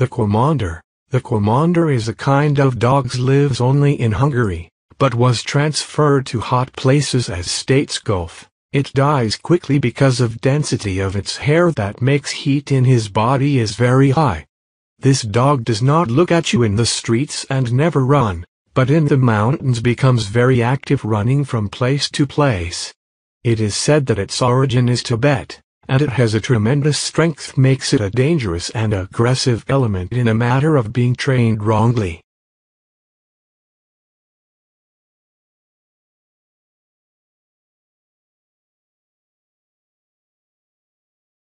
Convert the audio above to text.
The Komondor. The Komondor is a kind of dogs lives only in Hungary, but was transferred to hot places as states Gulf. It dies quickly because of density of its hair that makes heat in his body is very high. This dog does not look at you in the streets and never run, but in the mountains becomes very active running from place to place. It is said that its origin is Tibet and it has a tremendous strength makes it a dangerous and aggressive element in a matter of being trained wrongly.